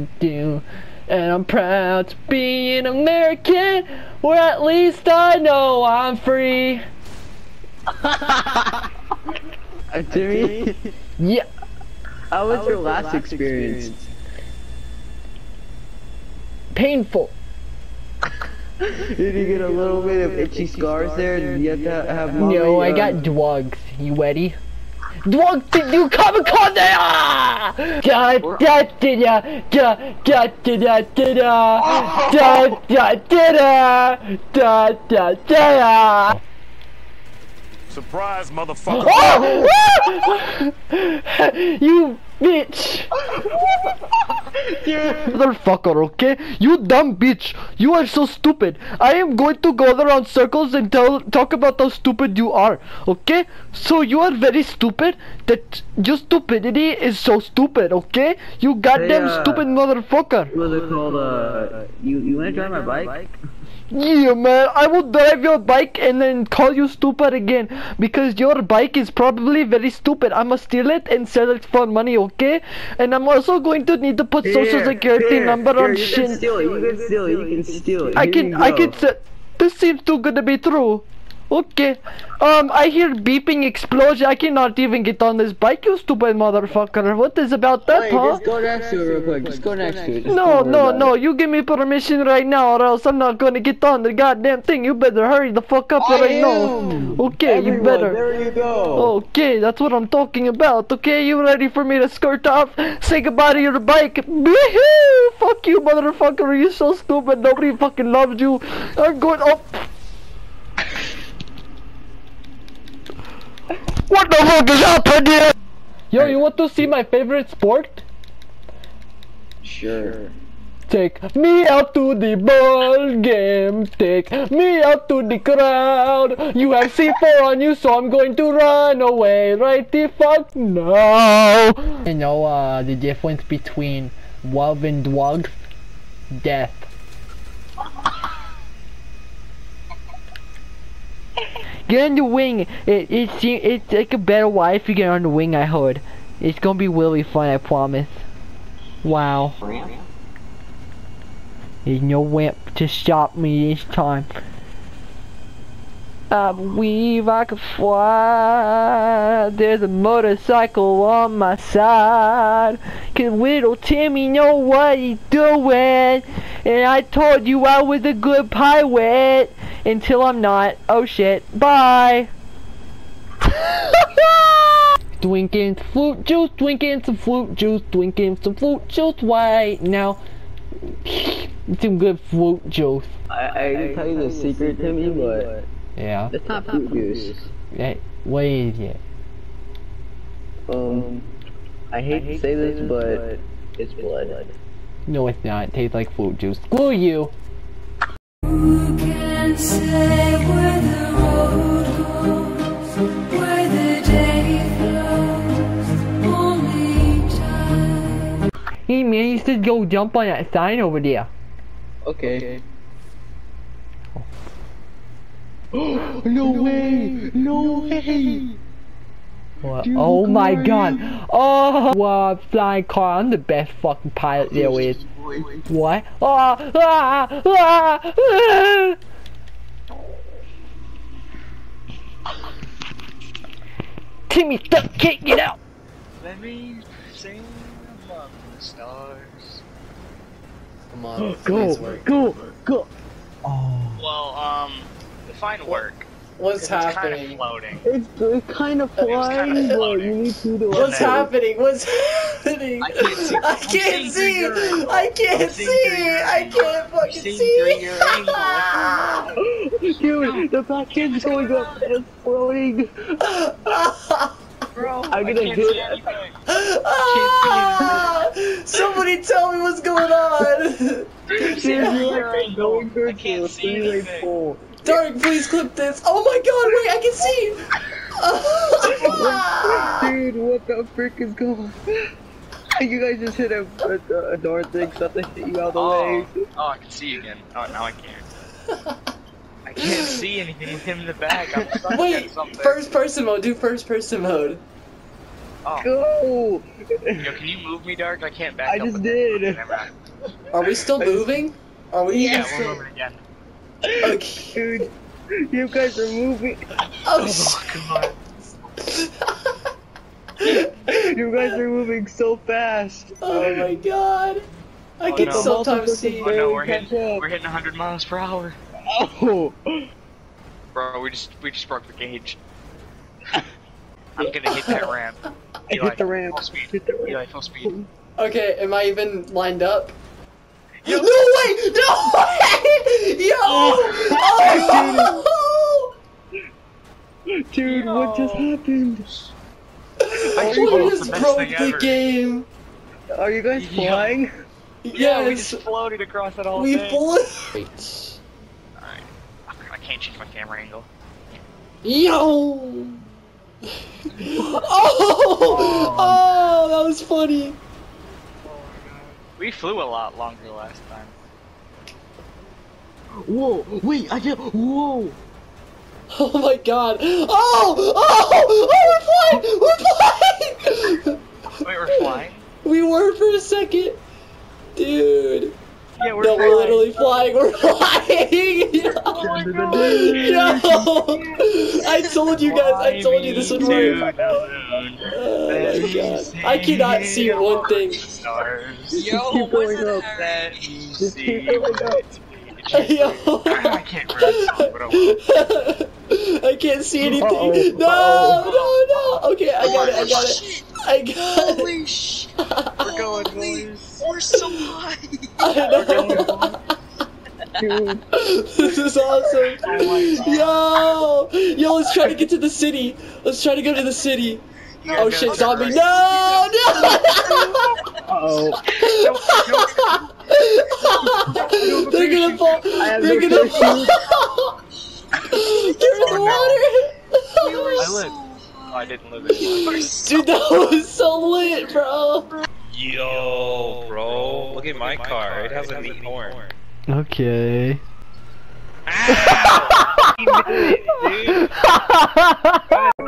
do do. And I'm proud to be an American, or at least I know I'm free. Jimmy, Yeah. how was your last experience? Painful. Did you get a little bit of itchy scars there? Did you have to have mommy, No, I uh, got drugs. You ready? Drugs did you come on there? Da da da da da da da da da da da da da da da Surprise, motherfucker. Oh! you bitch! Motherfucker, okay? You dumb bitch! You are so stupid! I am going to go around circles and tell talk about how stupid you are, okay? So you are very stupid. That your stupidity is so stupid, okay? You goddamn uh, stupid motherfucker! What was it called? Uh, you you wanna drive my bike? Yeah, man, I will drive your bike and then call you stupid again because your bike is probably very stupid. I must steal it and sell it for money, okay? And I'm also going to need to put social security here, number here, on you can steal it. You can steal it. You can steal it. I Here can, I can. This seems too good to be true. Okay. Um, I hear beeping explosion. I cannot even get on this bike, you stupid motherfucker. What is about that, Wait, huh? just go next to it real quick. Just go next to it. Just No, no, no, it. you give me permission right now or else I'm not gonna get on the goddamn thing. You better hurry the fuck up I right am. now. Okay, you better. There you go. Okay, that's what I'm talking about. Okay, you ready for me to skirt off? Say goodbye to your bike. Fuck you, motherfucker. You're so stupid. Nobody fucking loves you. I'm going up. What the fuck is happening? Yo, you want to see my favorite sport? Sure. Take me out to the ball game. Take me out to the crowd. You have C4 on you, so I'm going to run away right the fuck now. You know uh, the difference between love and drugs? Death. Get on the wing. It, it seem, it's like a better life if you get on the wing, I heard. It's gonna be really fun, I promise. Wow. There's no ramp to stop me this time. Um, I believe I can fly. There's a motorcycle on my side. Cause little Timmy know what he's doing. And I told you I was a good pirate. Until I'm not. Oh shit. Bye. Drinking fruit juice, drinking some fruit juice, drinking some fruit juice right now. Some good fruit juice. I, I can tell you the secret me, but Yeah. it's not fruit juice. Hey, what is it? Um, I hate to say this, but it's blood. No, it's not. It tastes like fruit juice. Screw you. Who can say where the road goes, where the day flows? Only time. Hey man, you should go jump on that sign over there. Okay. no way! No way! What? Dude, oh my Corey. god. Oh, wow, flying car. I'm the best fucking pilot there is. What? Ah, ah, ah, ah. Timmy, stop, can't get out. Let me sing among the stars. Come on, Go, go, go. Well, um, define work. What's 'cause It's kind of floating. It's, it's kind of was kinda flying, but you need to do What's then- happening? What's happening? I can't see- I can't see. through your angle. I can't I'm see. seeing I can't fucking see. through your. Dude, the back end's going up and it's floating. Bro, I'm gonna can't do see it. anything. Ah! Somebody tell me what's going on. Dude, See you your are angle. going I towards can't the see three-way anything. Dark, please clip this. Oh my god, wait, I can see. Ah! Dude, what the frick is going on? You guys just hit a, a, a door thing, something hit you out of the Oh, way. oh, I can see you again. Oh, now I can't. I can't see anything with him in the back. I'm stuck Wait, something. first person mode. Do first person mode. Oh, Go! yo, can you move me, Dark? I can't back I up. just again. did. Never mind. Are we still moving? Are we Yeah, still... we're moving again. Okay. Dude, you guys are moving. Oh, oh God. You guys are moving so fast. oh my god. I Oh, can no. sometimes see. Oh no, we're hitting, up. we're hitting 100 miles per hour. Oh! Bro, we just we just broke the gauge. I'm gonna hit that ramp. I hit the ramp. Full speed. Hit the ramp. Eli, full speed. Okay, am I even lined up? No way! No way! Yo! Oh! Dude, what just happened? I We broke just the broke the ever. game. Are you guys Yeah. flying? Yeah, we just floated across that whole we thing. flew. Alright. I can't change my camera angle. Yo! Oh! Oh, that was funny. We flew a lot longer last time. Whoa! Wait, I just. Whoa! Oh my god. Oh! Oh! Oh, we're flying! We're flying! Wait, we're flying? We were for a second. Dude. Yeah, we're no, flying. we're literally flying. We're flying. Yo. I told you guys. I told you this would work. Oh my god. I cannot see one thing. Yo, keep going up. Just keep going up. it- Yo. I can't remember the song, but I can't see anything. No, no, no. Okay, I got it. I got it. I got it. Holy shit! We're going, Holy- boys. We're so high! I know. Dude, This is awesome. Yo, yo, let's try to get to the city. Let's try to go to the city. Oh, yeah, Oh shit, zombie! right. No, uh-oh. They're gonna fall. They're gonna parachute. fall. They're in the We were water. I so lived. Oh, I didn't live it. We're so Dude, that was so lit, bro. Yo, bro, look at my car. It has a neat horn. Okay. Ow! He did it, dude.